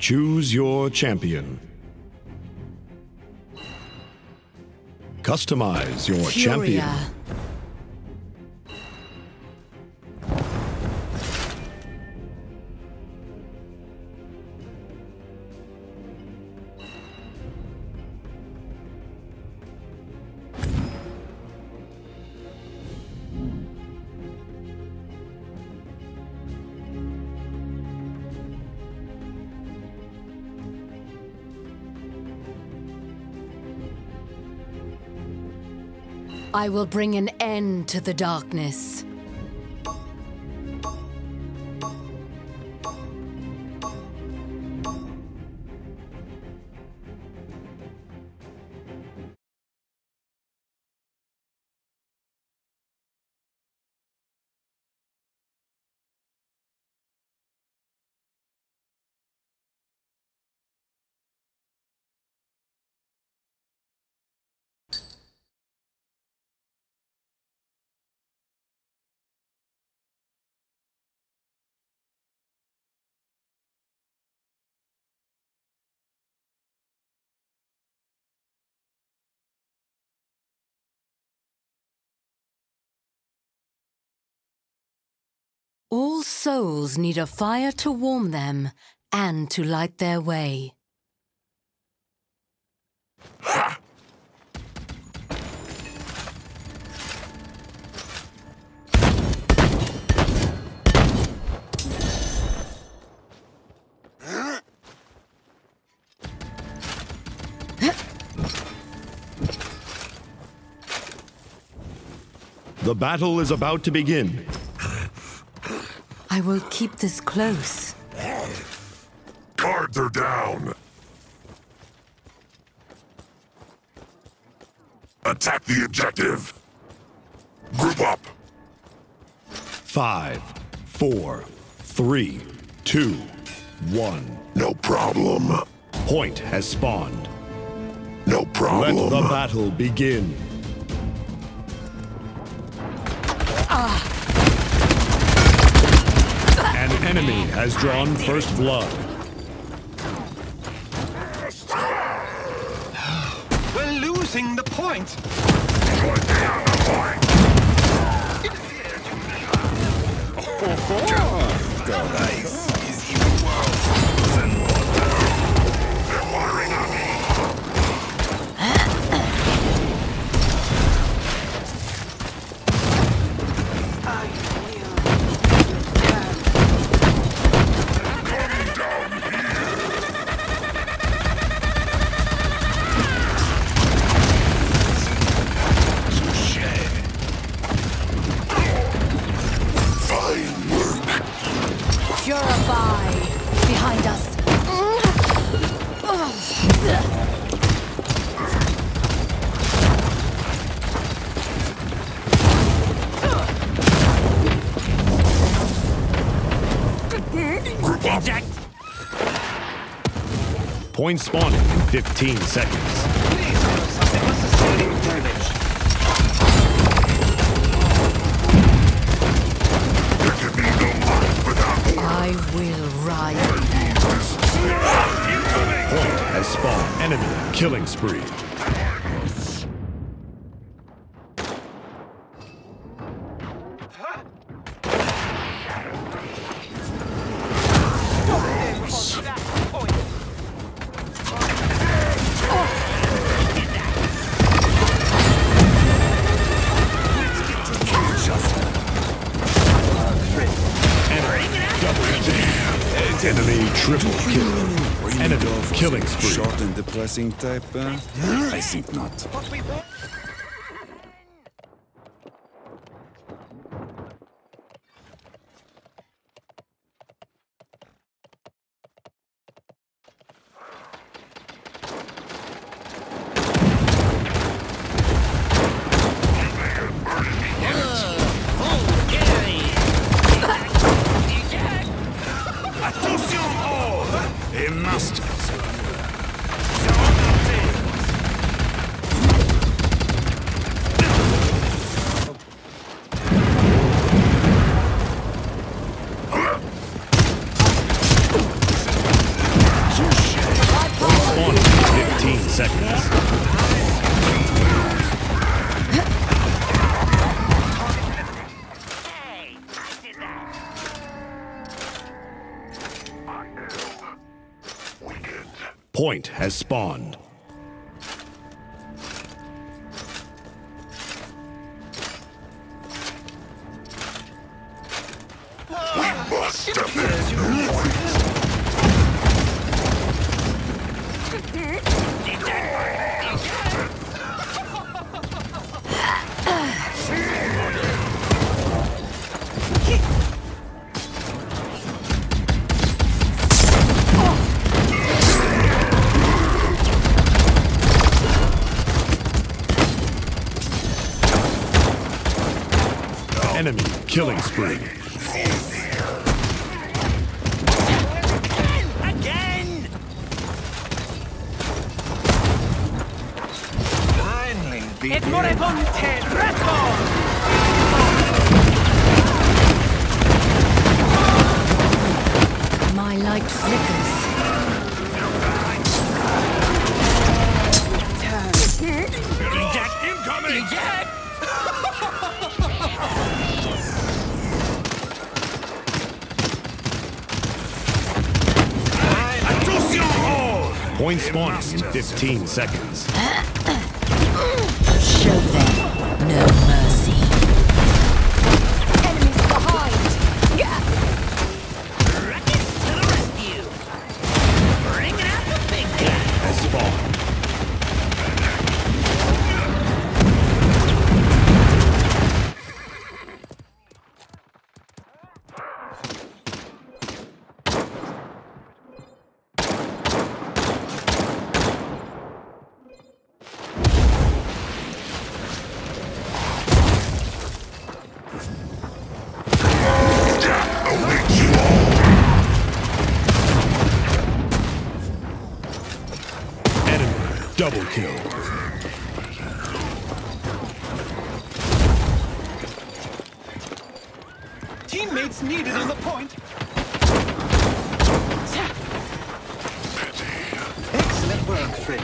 Choose your champion. Customize your champion. I will bring an end to the darkness. All souls need a fire to warm them and to light their way. The battle is about to begin. I will keep this close. Guards are down. Attack the objective. Group up. Five, four, three, two, one. No problem. Point has spawned. No problem. Let the battle begin. Enemy has drawn first blood. We're losing the point. Point spawning in 15 seconds. Please do something. What's damage? There can be no life without order. I will rise. Point has spawned. Enemy killing spree. Triple kill. Enemy killing spree. Short and depressing type? Uh? I think not. Has spawned. Enemy killing spree. Again! Finally, 15 seconds. Show them double kill. Teammates needed on the point! Excellent work, friend.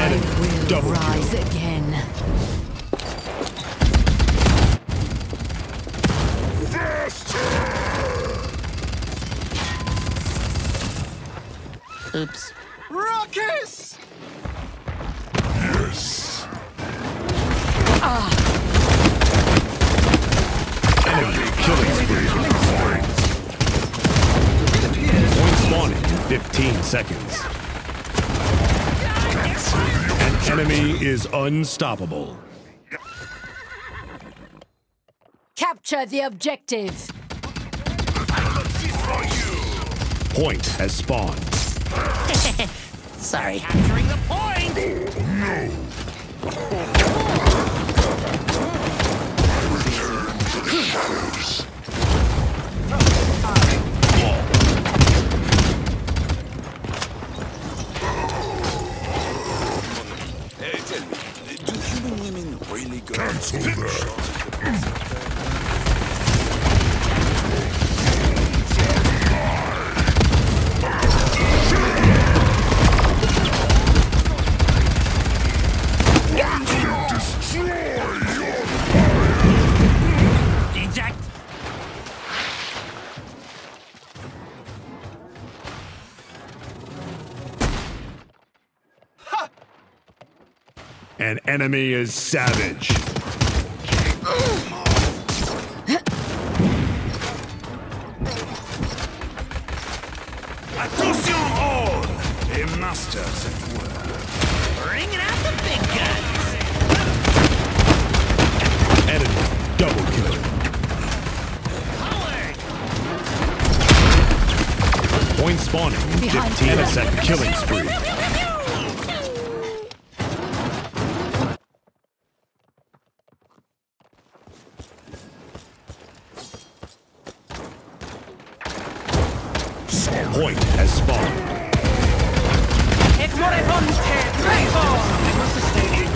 Enemy double kill. Rise again. 15 seconds. An enemy is unstoppable. Capture the objective. Point has spawned. Sorry. capturing the point! Oh, hey, enemy is savage. Attention all! A master's at work. Bringing out the big guns! Enemy double kill. Point spawning in Behind 15 you. seconds. Killing spree. Point has spawned. Et moribunde record! Something must have stayed in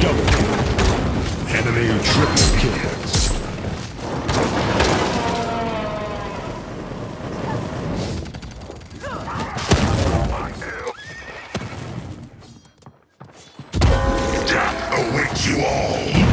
Double. Enemy triple kills. Death awaits you all.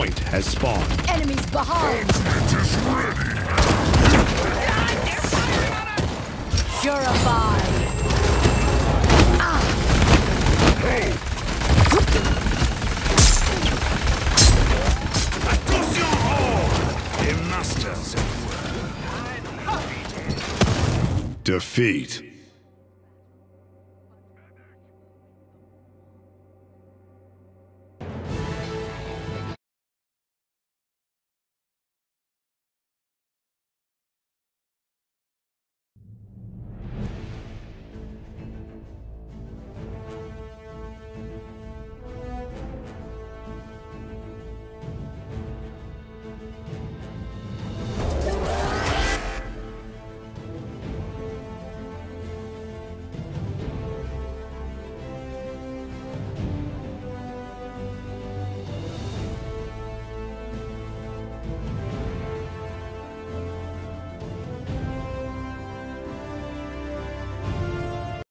Point has spawned. Enemies behind! Purify! Attention all! A master at work. Defeat.